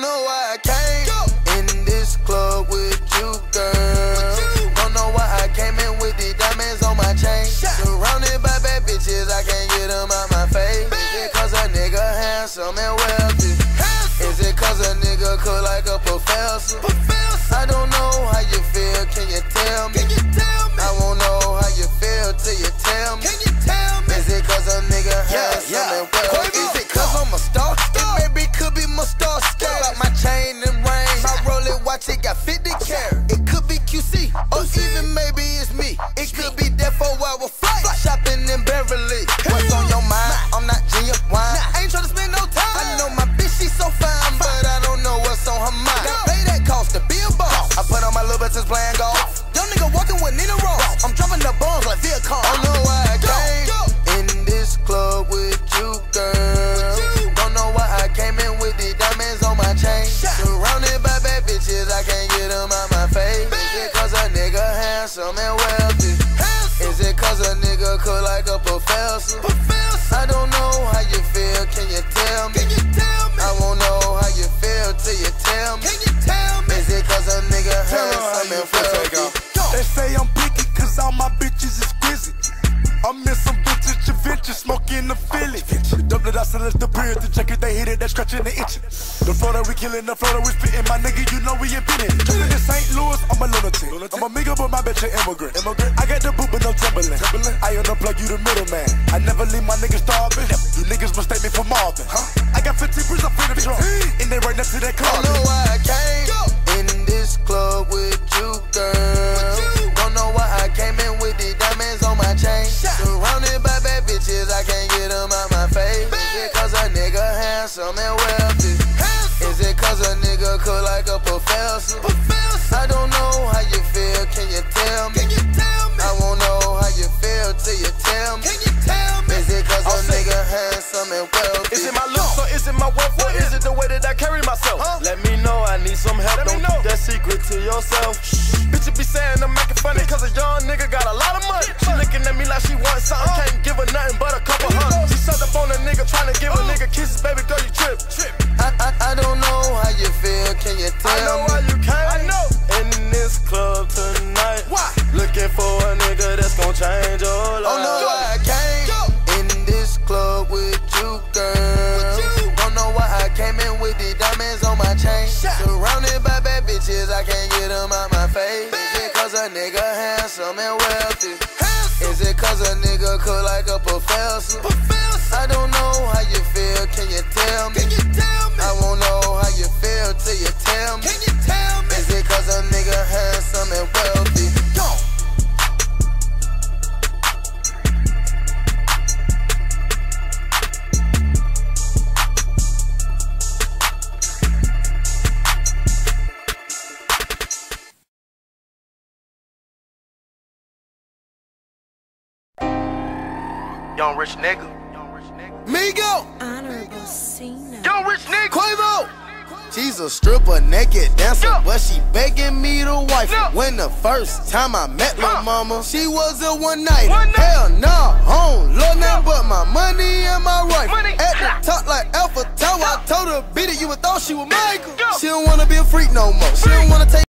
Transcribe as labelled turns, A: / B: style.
A: know why I came in this club with you, girl. Don't know why I came in with the diamonds on my chain. Surrounded by bad bitches, I can't get them out my face. Is it cause a nigga handsome and wealthy? Is it cause a nigga cook like a professor? I don't know how you feel, can you tell me? I won't know how you feel till you tell me. Is it cause a nigga handsome and wealthy? It got 50 cook like a professor? I don't know how you feel, can you tell me? I won't know how you feel till you tell me. Is it cause a nigga handsome and wealthy?
B: They say I'm picky cause all my bitches is exquisite. I'm in some vintage adventure, smoking the Philly. Double it out, so that's the period to check it. They hit it, they scratching the itching. The flow that we killing, the flow that we spitting. My nigga, you know we invented. Chillin' in St. Louis, I'm a lunatic. I'm a nigga, but my bitch an immigrant. immigrant. I got the Timberland. I unplug you, the middleman. I never leave my niggas starving. You niggas mistake me for Marvin. Huh? I got 50 bricks up in the trunk, and they right next to that car.
A: know why I came in this club with you, girl. Don't know why I came in with the diamonds on my chain. Surrounded by bad bitches, I can't get them out my face. Is it cause a nigga handsome and wealthy? Is it cause a nigga cook like a professor? I handsome?
C: Is it my looks or is it my wealth or is it the way that I carry myself? Let me know, I need some help. Don't keep that secret to yourself. Bitch, you be saying I'm making funny cause a young nigga got a lot of money. She looking at me like she wants something, can't give her nothing but a couple hundred.
A: Can't get out my face. Is it cause a nigga handsome and wealthy? Is it cause a nigga cook like a professor?
C: Young rich nigga.
A: Migo!
D: Honorable C-Note.
C: Young rich nigga.
A: Quavo! She's a stripper, naked dancer,
C: Yeah.
A: but she begging me to wife her.
C: Yeah.
A: When the first time I met my
C: Huh.
A: mama, she was a one night.
C: One night.
A: Hell nah, I don't love
C: Yeah.
A: nothing but my money and my wife.
C: Money.
A: At
C: Yeah.
A: the top like Eiffel Tower, I
C: Yeah.
A: told her beat it, you would thought she was Michael.
C: Yeah.
A: She don't wanna be a freak no more. She don't wanna take